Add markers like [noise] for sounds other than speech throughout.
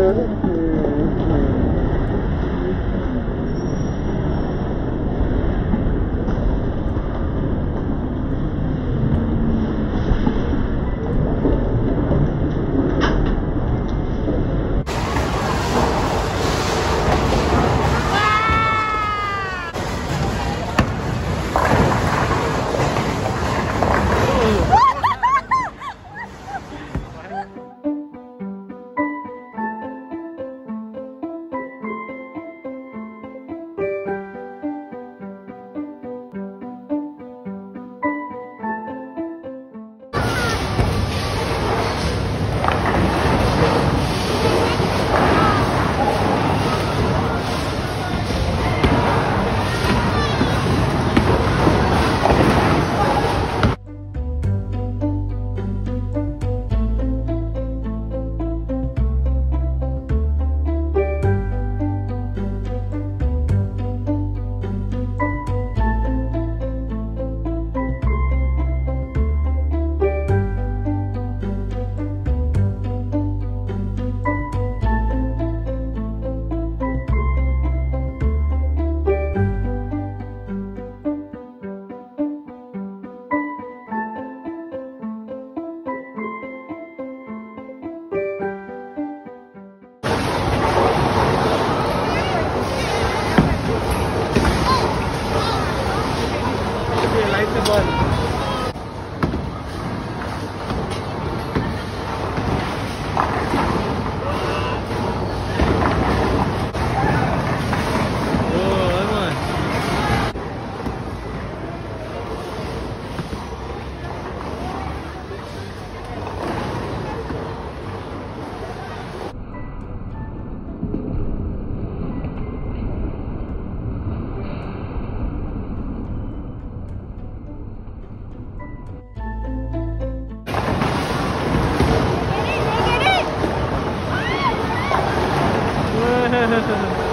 嗯。because [laughs] of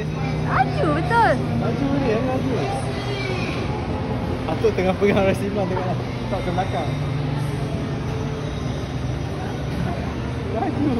Laju betul. Laju dia, laju. Atuk tengah pegang resiman tengok. Tak ke belakang. Laju.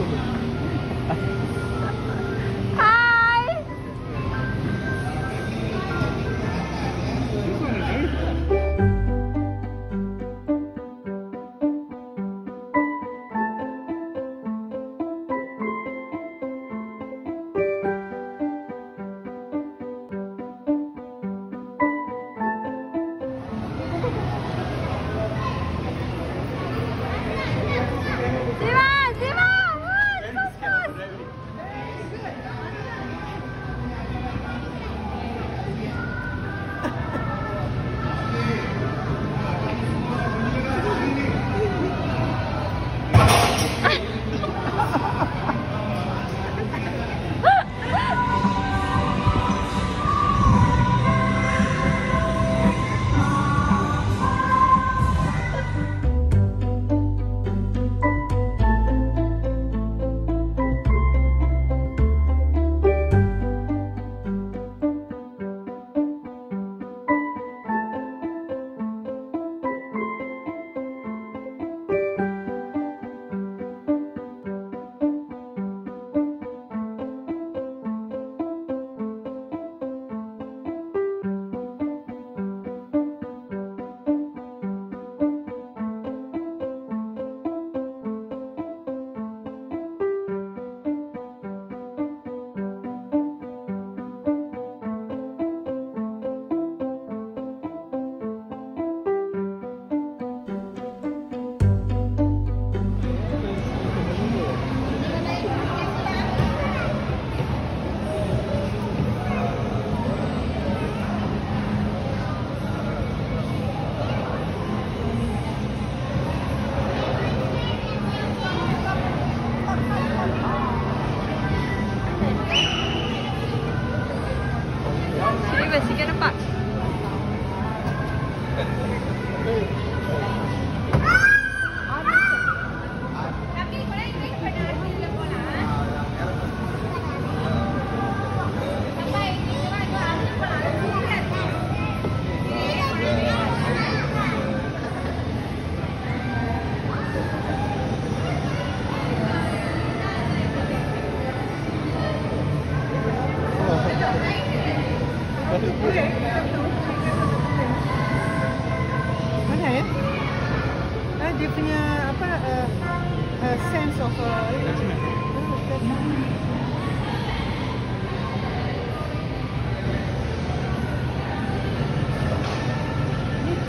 sense of uh,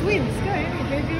twins, kan? Baby.